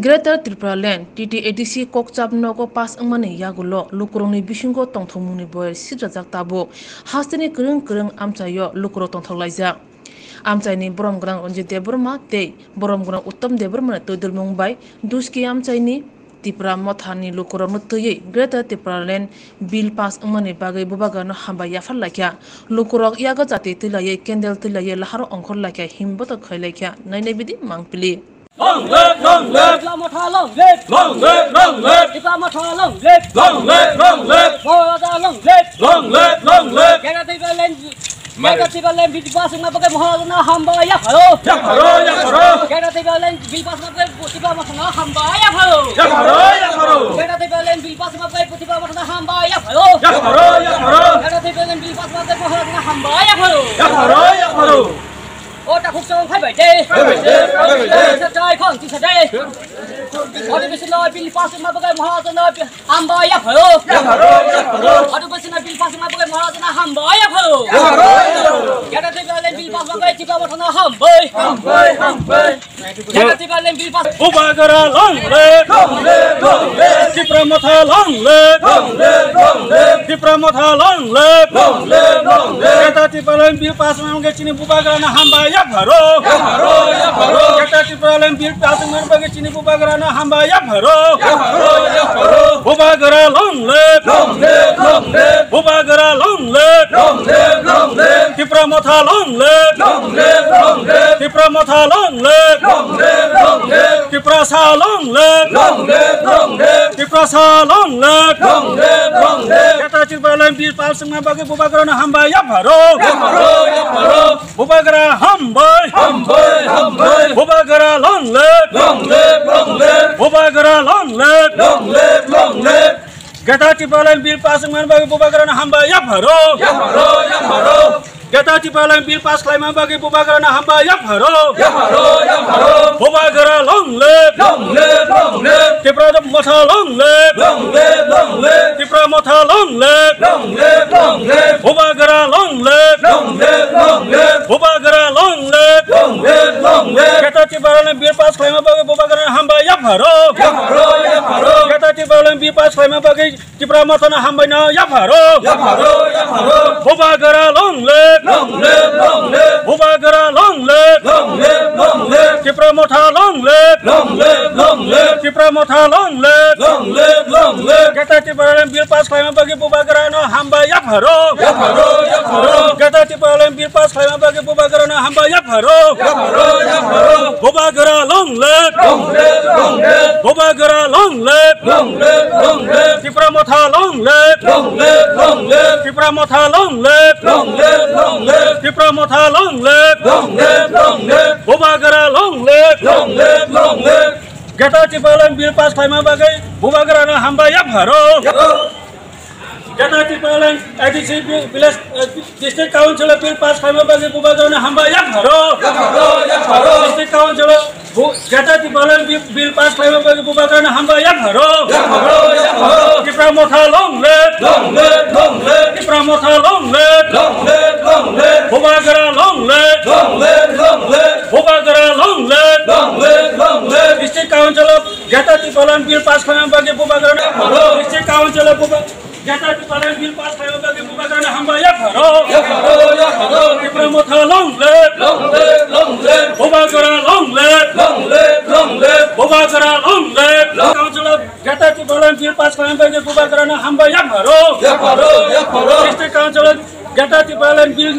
Greater Tripura Land TTADC kokchap nogo pas angmani yagulo lukurongni bisingo tongthongmungni boy sidrajak tabo hasteni krung krung amchayo lukuro tongthoklaijak onje debrma tei borom grang uttam debrma toidulmung bai duski amchaini Tripura mothani lukurong tui Greater Tripura Land bill pass angmani bagai bubagano hamba yafal lakya lukurok yaga jati tilaye candle tilaye laharo ongkhor lakya himboto khailakya nainai bidi mangpili long live, long live. Islam Mata, long live. Long live, long live. Islam Mata, long live. Long live, long live. Maharada, long live. Long live, long live. Ganatiba Land. Ganatiba Land, Bilbasung na pagay Maharada hamba yakharo. Yakharo, yakharo. Ganatiba Land, Bilbasung na pagay Putiba Masana hamba yakharo. Yakharo, yakharo. Ganatiba Land, Bilbasung na pagay Putiba Masana hamba yakharo. Yakharo, yakharo. Ganatiba Land, Bilbasung na pagay Maharada hamba yakharo. Yakharo, yakharo. ô ta khúc sông khai bảy đê khai bảy đê khai bảy đê chơi chơi khoảng chín sáu đê भनेपछि न bill पासमा बगाए महाजना Amba या भयो भनेपछि न bill पासमा बगाए महाजना Amba या भयो केटा तिमीहरूले बिल पासमा गए टिपाबाट न हम्बै केटा तिमीहरूले बिल पास उभा गर लङले तिप्रा मथा लङले तिप्रा मथा लङले केटा तिमीहरूले बिल पासमा गए चिनी बुबा गर न हम्बा या भरो केटा तिमीहरूले बिल पासमा गए चिनी बुबा गर न Amba yam haro, yam haro, yam haro. Bubagara long live, long live, long live. Bubagara long live, long live, long live. Tipramotha long live, long live, long live. Tipramotha long live, long live, long live. Tiprasa long live, long live, long live. Tiprasa long live, long live, long live. ಚಿತ್ರಲಂಬಿ ಪಾಲ್ಸಂಗ ಬಗ್ಗೆ cipalan bil pas man bagi pubagaran hamba ya baro. Ya baro, ya baro. Gata cipalan pas bagi hamba ya baro. Ya ya long live, long live, long live. Tipra đập mặt hà lông lê Lông lê lông lê Tipra mặt hà lông lê Lông lê lông lê Vô ba gara lông lê Lông lê lông lê Vô ba gara lông lê Lông lê lông lê Kata tipra lên bia pas khai mà bao vô ba gara hamba yap haro Yap haro yap haro Kata tipra lên bia pas khai mà bao cái tipra mặt hà hamba na yap haro Yap haro yap haro Vô ba gara lông lê Lông lê lông lê Vô ba gara lông lê Lông lê lông lê Tipra mặt hà lông lê Lông lê Tipra motha long live, long live, long live. Gata cipalan bil pas klaim bagi bubagara na hamba ya bharo, ya bharo, ya bharo. Gata cipalan bil pas klaim bagi bubagara na hamba ya bharo, ya bharo, ya bharo. Bubagara long live, long live, long live. Bubagara long live, long live, long live. Tipra motha long live, long live, long live. Tipra motha long live, long live, long live. Tipra motha long live, long live, long live. Bubagara long live, long live, long live. Jatuh Cipalang Bilpas Lima Bagai Bubagarana Hamba Yap Haro Jatuh Cipalang IDC Village District Council Bilpas Lima Bagai Bubagarana Hamba Yap Haro Yap Haro District Council Jatuh Cipalang Bilpas Lima Bagai Bubagarana Hamba Yap Haro Yap Haro Yap Haro Kipra Motha Long Let Long Let Long Let Kipra Motha Long Let Long Let Long Let Bubagara Long Let Long Let live. District council Gata cipalan bil pas klaim bagai bubagara na bharo. District council Gata cipalan bil pas klaim bagai bubagara na hamba ya bharo. Ya bharo, ya bharo. Tipra motha long live, long live, long live. Bubagara long live, long live, long live. Bubagara long live. Council Gata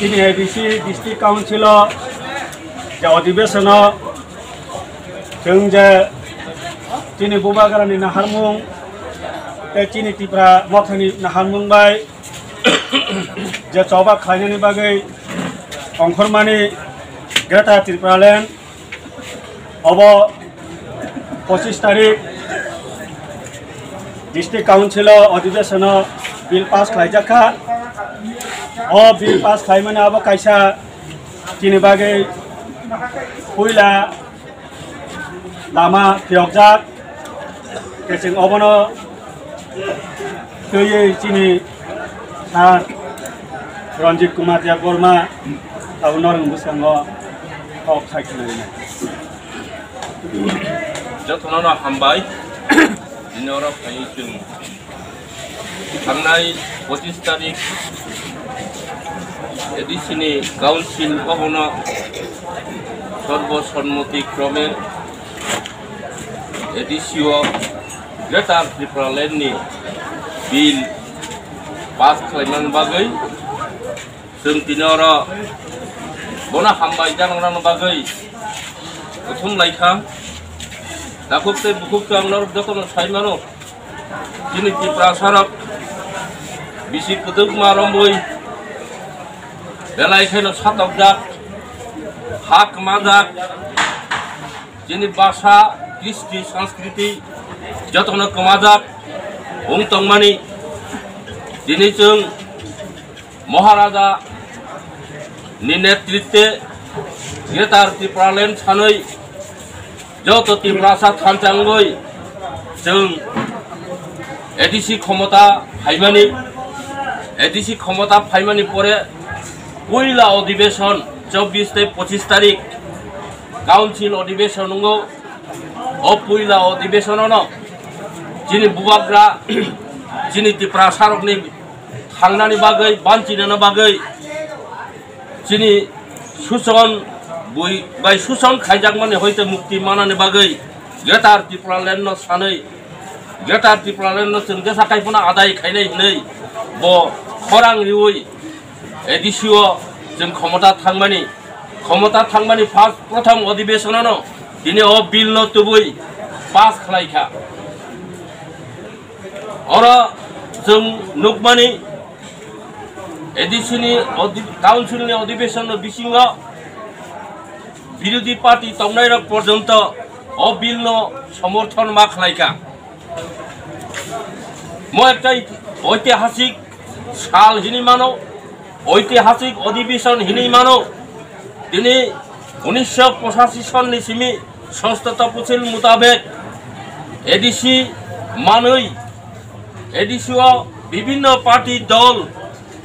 তিনি ABC district council যে অধিবেশন যে তিনি বুবাগারানি নাহারমুং চিনি টিপ্রা মথানি নাহারমুং বাই, যে চবা খাইনি বাকে অংখরমানি গ্রেটার ত্রিপুরাল্যান্ড অব পঁচিশ তারিখ ডিস্ট্রিক্ট কাউন্সিল অধিবেশন বিল পাস খাইজাখা। ফিল পাছ খাই মানে আব কাইছা কিনিবাগে পইলা লামা ফিয়কজাক কেচিং অবন তৈয়ে চিনি সার রঞ্জিত কুমার জিয়া বর্মা আবু নরেন বুসঙ্গ হক সাইকেল যত হাম্বাই থাকনাই পঁচিশ তারিখ এডিসিনি কাউন্সিল ভবনা সর্বসম্মতিক্রমে এডিসিও গ্রেটার ত্রিপুরাল্যান্ডনি বিল পাস খাलामनायनि बागै जों दिनर बना हामबाय जानांनायनि बागै প্রথম লাইখা দাখুপতে বুকুপতে আমনার যখন সাইমানো যিনি ত্রিপুরা সারক বিশি কুতুক মারম্বই বেলায় ছিল সাতক যাক হাক মাদাক যিনি বাসা কৃষ্টি, সংস্কৃতি, যত্ন কমাদাক হুম তংমানি যিনি চং মহারাজা, নি নেতৃত্বে গ্রেতার ত্রিপুরালেন সানৈ যত ত্রিপুরাসা থানচাঙ্গই চং এডিসি ক্ষমতা ফাইমানি, এডিসি ক্ষমতা ফাইমানি পরে কুইলা অধিবেশন চব্বিশ থেকে পঁচিশ তারিখ। কাউন্সিল অধিবেশন অপুইলা অধিবেশন যিনি বুবাগ্রা, যিনি ত্রিপুরা সারকনি খাंनायनि बागै बान्थिनो बागै যিনি সুসন বই সুসন সুচন খাইজাকমানে হইতে মুক্তি মানানি বাগৈ গেটার ত্রিপুরালেন্ড সাनै গেটার ত্রিপুরালেন্ড जों गेसा खायफोना আদায় खायनाय नै ব खरां রিউই एडिसिअ जों क्षमता थांमानि क्षमता थांमानि फार्स्ट प्रथम अधिवेशनानो दिनै अ बिल न तुबुइ पास खालायखा अर जों नुकमानि एडिसिनि काउन्सिलनि अधिवेशन बिसिङाव বিরোধী পার্টি তংনাইর পর্যন্ত অবিল্ন সমর্থন মা খালাইকা মই একটা ঐতিহাসিক সাল হিনি মানো ঐতিহাসিক অধিবেশন হিনী হিনিমানো তিনি উনিশশো পঁচাশি সন নিশিমি সংস্থা তপশিল মোতাবেক এডিসি মানুই এডিসি ও বিভিন্ন পার্টি দল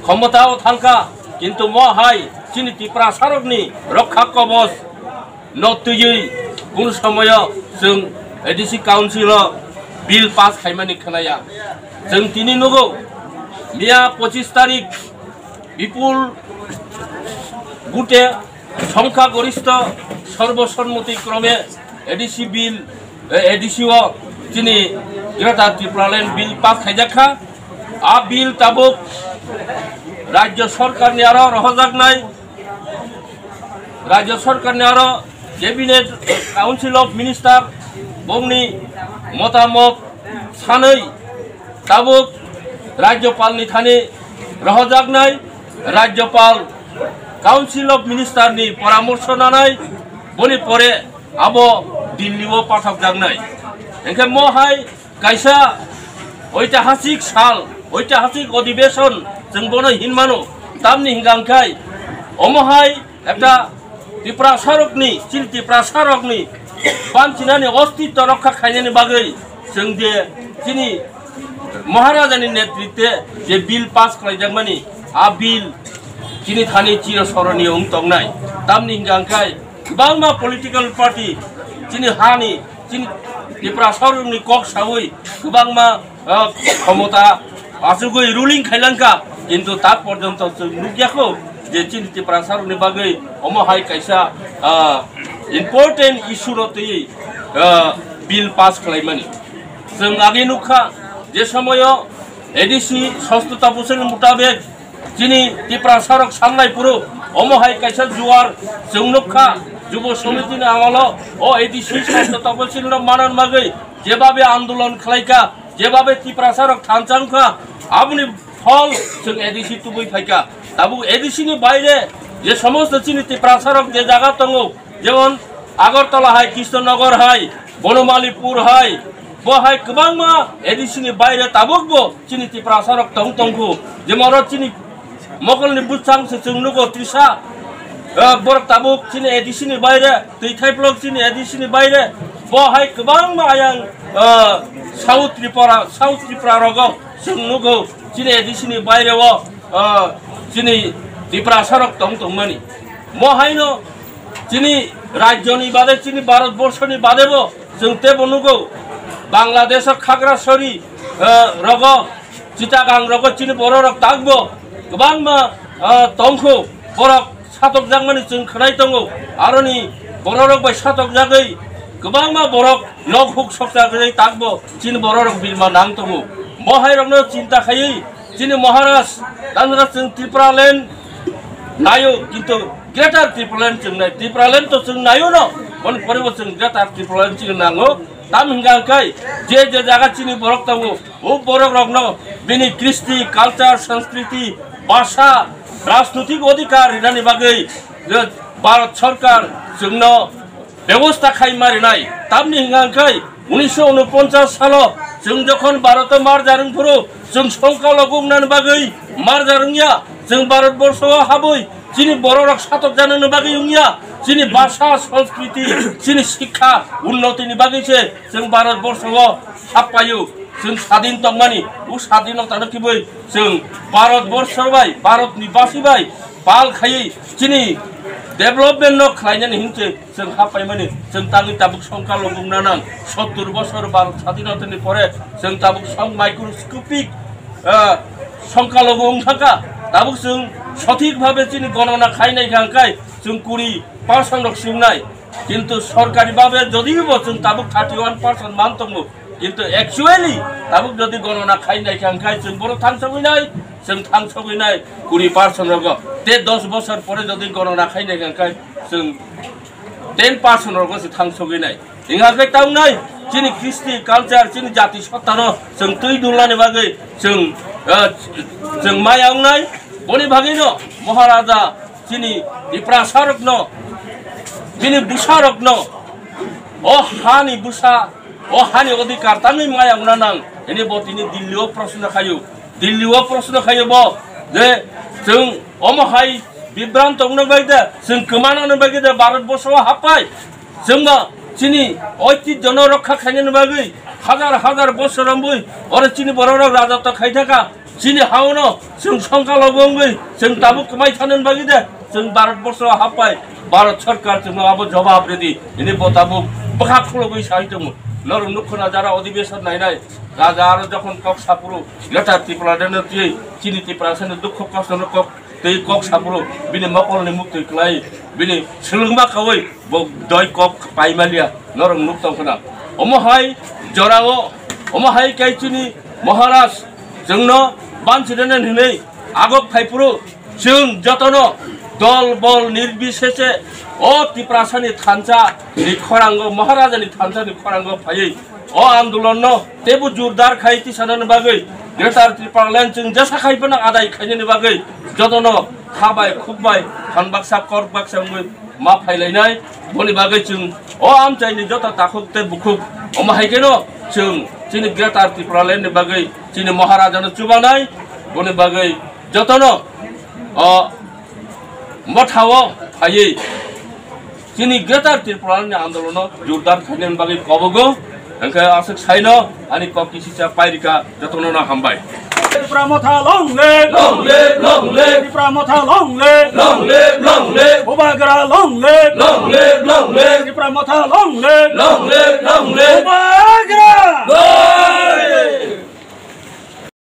ক্ষমতাও থাকা কিন্তু মহাই চিনি ত্রিপুরা সারকনি রক্ষা কবচ নতুই কোন সময় যোন এডিসি কাউন্সিল বিল পাস খাইমানি খানায়া যোন তিনি নগো, মিয়া পঁচিশ তারিখ বিপুল গুটে সংখ্যাগরিষ্ঠ সর্বসম্মতিক্রমে এডিসি বিল এডিসিও তিনি গ্রেটার ত্রিপুরালেন্ড বিল পাস খাইজাখা আ বিল তাবুক রাজ্য সরকার আরও রহজাক নাই। রাজ্য সরকার আরও ক্যাবিনেট কাউন্সিল অফ মিনিস্টার বংনি মতামত সাनै তাবুক রাজ্যপালনি থানি রাজ্যপাল কাউন্সিল অফ ઓફ নি পরামর্শ ના નહીં બોલી પરે આબો দিল্লিও পাঠক যাক নাই। এনকে মহাই কাইসা, ঐতিহাসিক সাল, ঐতিহাসিক অধিবেশন যেন হিন মানু তামনি হিগাংখাই অমহাই একটা ত্রিপ্রাসারকনি চিল ত্রিপ্রাসারকনি বানচিনানি অস্তিত্ব রক্ষা খাইনানি বাগৈ যেন যে তিনি মহারাজানি নেতৃত্বে যে বিল পাস করাই খাইজাকমানি আবিল 아빌 지니탄이 চিরস্মরণীয় 엉덩나이 담닝장카이 বাংলা পলিটিক্যাল পার্টি যিনি হানি, যিনি ত্রিপুরা সরমনি কক সাহই বাংমা ক্ষমতা আসুগই রুলিং খাইলাঙ্কা কিন্তু তার পর্যন্ত নুগিয়াকো যে চিনি ত্রিপুরা সরমনি বাগৈ অমহাই কাইসা ইম্পর্টেন্ট ইস্যুরতই বিল পাস খাইমানি जों আগে নুখা, যে সময় এডিসি সস্ততা बोसोन মোটাবেক যিনি ত্রিপুরা সড়ক সামলাইপুর অমহাই কাইসাল জুয়ার চৌনক্ষা যুব সমিতি আমল। ও এদি শীর্ষ তপশিল মানন মাগে, যেভাবে আন্দোলন খেলাইকা, যেভাবে ত্রিপুরা সড়ক থানচাংখা আপনি ফল जों এডিসি তুবই ফাইকা তাবু এডিসিনি বাইরে, যে সমস্ত চিনি ত্রিপুরা সড়ক যে জায়গা তঙ্গ, যেমন আগরতলা হয় কৃষ্ণনগর হয় বনমালীপুর হয় বহাই কবাংমা এডিসিনি বাইরে তাবুকবো ত্রিপুরা সড়ক তং তঙ্গু। যেমন চিনি মকলনি বুঝছাং সুসুংনুগো ত্রিসা বরক তাবুক চিনি এডিসিনি বাইরে তুই থাইপ্লক চিনি এডিসিনি বাইরে বহাই গোবাং আয়াং সাউথ ত্রিপুরা সাউথ ত্রিপুরা রগ সুংনুগো চিনি এডিসিনি বাইরে ও চিনি ত্রিপুরা সড়ক তং তংমানি মহাইন চিনি রাজ্যনি বাদে চিনি ভারতবর্ষনি বাদেব যোং তে বনুগো বাংলাদেশ খাগড়াছড়ি রগ চিটাগাং রগ চিনি বড় রক থাকবো गोबां मा तंखौ बरक सातक जांमानि जों खोनाय दङ आरो नि बर' रग बाय सातक जागै गोबां मा बरक नग हुक सक जागै दागबो चिनि बर' रग बिरमा नां दङ महाय रगनो चिन्ता खायै चिनि महाराज दानरा जों त्रिपुरा लेण्ड नायो किन्तु ग्रेटार त्रिपुरालेण्ड जों नाय त्रिपुरालेण्ड तो जों नायो न मन परिबो जों ग्रेटार त्रिपुरालेण्ड जों नांगौ ताम हिंगांखाय जे जे जागा चिनि बरक दंगो ओ बरक रगनो बिनि कृष्टि कालचार संस्कृति বাসা রাজনৈতিক অধিকার হইনাनै बागै ভারত সরকার জন্য ব্যবস্থা খাই মারিনাই তামনি হিঙ্গাঙ্কাই উনিশশো উনপঞ্চাশ সাল जों যখন ভারতে মার জারুং ফুরু जों সংখ্যালঘু নান বাকে মার জারুংয়া जों ভারতবর্ষ হাবই। যিনি বড় সাতক জানেন বাকে ইউংয়া যিনি ভাষা, সংস্কৃতি, যিনি শিক্ষা উন্নতিনি বাগৈছে जों ভারতবর্ষও হাপ্পায়ু जों স্বাধীন তংমানি ও স্বাধীনতা রাখিবই जों ভারতবর্ষর বাই ভারত নিবাসী বাই পাল খাই চিনি। ডেভেলপমেন্ট নক খাইনাनै जों हाफायमानि जों ताङै ताबुक संखाल' सत्तुर বছর ভারত স্বাধীনতানি পরে जों ताबुक সং মাইক্রোস্কোপিক সংখ্যালঘু অংশাকা তাবুক जों সঠিকভাবে চিনি গণনা খাইনাই খাঙ্কায় जों কুড়ি পার্সেন্ট সিমনাই কিন্তু সরকারিভাবে যদিও বলছেন তাবুক থার্টি ওয়ান পার্সেন্ট মানতঙ্গ কিন্তু একচুয়ালি তাবুক যদি গণনা খাই নাই খান খাই সেন বড় থাংসবই নাই সেন থাংসবই নাই, কুড়ি পার্সেন্ট রক তে দশ বছর পরে যদি গণনা খাই নাই খান খাই সেন টেন পার্সেন্ট রক সে থাংসবই নাই। ইংহাকে টাউন নাই চিনি কৃষ্টি কালচার চিনি জাতি সত্তার সেন তুই দুলানি বাগে সেন সেন মায়াও নাই, বনি ভাগিন, মহারাজা চিনি ইপ্রাসারক ন যিনি বুসারক ন ও হানি বুসা ও হানি অধিকার তামি মায়া নাং এনে ব তিনি দিল্লিও প্রশ্ন খায়ো দিল্লিও প্রশ্ন খায়ো ব যে जों অমহাই বিভ্রান্ত বাগিদে जों गोमानानै बागैदे भारतबर्षआव हाबबाय जोङो চিনি ঐতিহ্য রক্ষা খাইনি বাগै হাজার হাজার বছর বই ওরে চিনি বড় রাজত্ব খাই থাকা চিনি হাওনো जों সংখ্যালঘুঙ্গै जों दाबो कमाय थानो बागैदे जों भारतबर्षआव हाबबाय भारत सरकार जों आबो जवाब रेडि इनि बताबो बखा खुलगै साहिदोंमोन नर नुखना যারা অধিবেশন নাইনাই রাজা আর যখন কক সাপুরু লেটার ত্রিপুরা দেন দিয়ে চিনি ত্রিপুরা সেন দুঃখ কষ্ট কক दै কক সাপুরু বিনি মকলনি মুক্তি ক্লাই বিনি सोलोंबा खावै দয় কক পাইমালিয়া নরম নুক্তংখনা অমহাই জরাও অমহাই কাইচিনি মহারাজ जोंनो बानसिदेन हिनै आगब फाइपुरु जों जतन दल बल निर्बिशेषे अ तिप्रासानि थान्सा नि खरांग महाराजानि थान्सानि खरांग फायै अ आन्दोलन तेबु जोरदार खाइ तिसानन बागै ग्रेटार त्रिपारलेन जों जेसा खाइबोना आदाय खाइनि बागै जतन खाबाय खुबबाय खानबाक्सा करबाक्सा मा फाइलायनाय बनि बागै जों अ आमचाइनि जता ताखुकते बुखुक अमाहायकेनो जों जोंनि ग्रेटार त्रिपुरालेण्डनि बागै जोंनि महाराजानो चुबानाय बनि बागै जतन मथाव फायै तिनी ग्रेटर त्रिपुरानी आन्दोलन जोरदार छैनन् बागै कबगो हंका आशक छैन अनि ककी शिक्षा पाइरिका जतनो न हम्बाई त्रिपुरा मथा लङले लङले लङले त्रिपुरा मथा लङले लङले लङले उबागरा लङले लङले लङले त्रिपुरा मथा लङले लङले लङले उबागरा